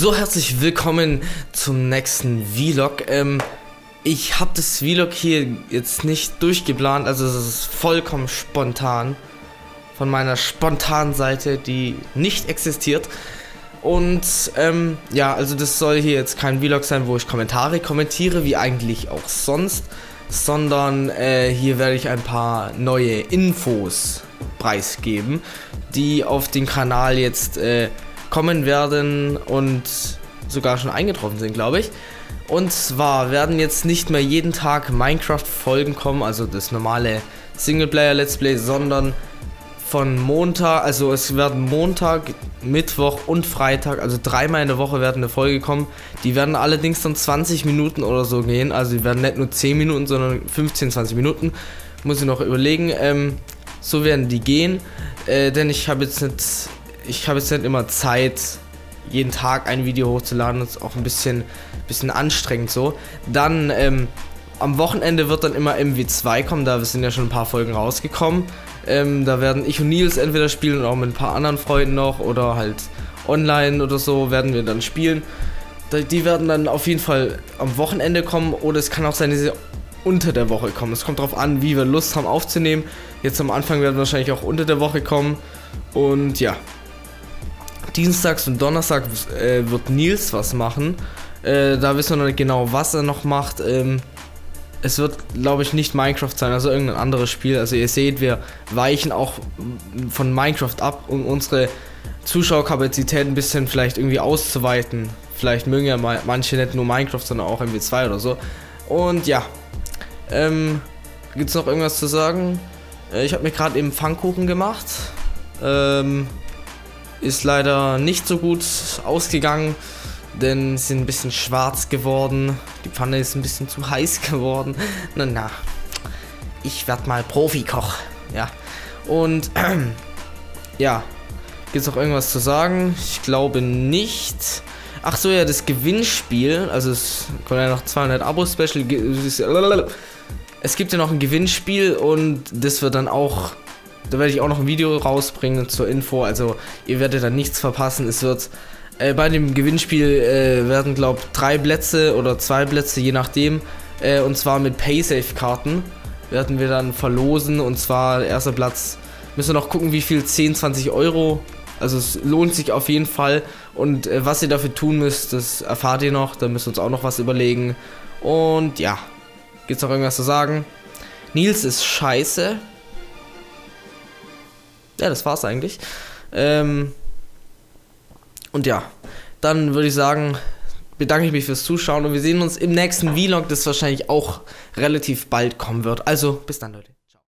So, herzlich willkommen zum nächsten Vlog. Ähm, ich habe das Vlog hier jetzt nicht durchgeplant, also es ist vollkommen spontan. Von meiner spontanen Seite, die nicht existiert. Und ähm, ja, also das soll hier jetzt kein Vlog sein, wo ich Kommentare kommentiere, wie eigentlich auch sonst. Sondern äh, hier werde ich ein paar neue Infos preisgeben, die auf den Kanal jetzt... Äh, kommen werden und sogar schon eingetroffen sind, glaube ich. Und zwar werden jetzt nicht mehr jeden Tag Minecraft-Folgen kommen, also das normale Singleplayer-Let's Play, sondern von Montag, also es werden Montag, Mittwoch und Freitag, also dreimal in der Woche werden eine Folge kommen. Die werden allerdings dann 20 Minuten oder so gehen, also die werden nicht nur 10 Minuten, sondern 15, 20 Minuten. Muss ich noch überlegen. Ähm, so werden die gehen, äh, denn ich habe jetzt nicht ich habe jetzt nicht immer Zeit, jeden Tag ein Video hochzuladen. Das ist auch ein bisschen, bisschen anstrengend so. Dann ähm, am Wochenende wird dann immer MW2 kommen. Da sind ja schon ein paar Folgen rausgekommen. Ähm, da werden ich und Nils entweder spielen und auch mit ein paar anderen Freunden noch oder halt online oder so werden wir dann spielen. Die werden dann auf jeden Fall am Wochenende kommen oder es kann auch sein, dass sie unter der Woche kommen. Es kommt darauf an, wie wir Lust haben aufzunehmen. Jetzt am Anfang werden wahrscheinlich auch unter der Woche kommen. Und ja, Dienstags und Donnerstag äh, wird Nils was machen. Äh, da wissen wir noch nicht genau, was er noch macht. Ähm, es wird, glaube ich, nicht Minecraft sein, also irgendein anderes Spiel. Also ihr seht, wir weichen auch von Minecraft ab, um unsere Zuschauerkapazität ein bisschen vielleicht irgendwie auszuweiten. Vielleicht mögen ja manche nicht nur Minecraft, sondern auch MW2 oder so. Und ja, ähm, es noch irgendwas zu sagen? Äh, ich habe mir gerade eben Pfannkuchen gemacht. Ähm, ist leider nicht so gut ausgegangen, denn sie sind ein bisschen schwarz geworden. Die Pfanne ist ein bisschen zu heiß geworden. Na, na. Ich werde mal Profikoch. Ja. Und, äh, ja. Gibt es noch irgendwas zu sagen? Ich glaube nicht. Ach so, ja, das Gewinnspiel. Also, es kommt ja noch 200 Abo-Special. Es gibt ja noch ein Gewinnspiel und das wird dann auch da werde ich auch noch ein Video rausbringen zur Info. Also ihr werdet dann nichts verpassen. Es wird äh, bei dem Gewinnspiel äh, werden, glaube drei Plätze oder zwei Plätze, je nachdem. Äh, und zwar mit Paysafe-Karten werden wir dann verlosen. Und zwar erster Platz. Müssen wir noch gucken, wie viel 10, 20 Euro. Also es lohnt sich auf jeden Fall. Und äh, was ihr dafür tun müsst, das erfahrt ihr noch. Da müssen wir uns auch noch was überlegen. Und ja, gibt's noch irgendwas zu sagen? Nils ist scheiße ja, das war's eigentlich. Ähm, und ja, dann würde ich sagen, bedanke ich mich fürs Zuschauen und wir sehen uns im nächsten Vlog, das wahrscheinlich auch relativ bald kommen wird. Also, bis dann, Leute.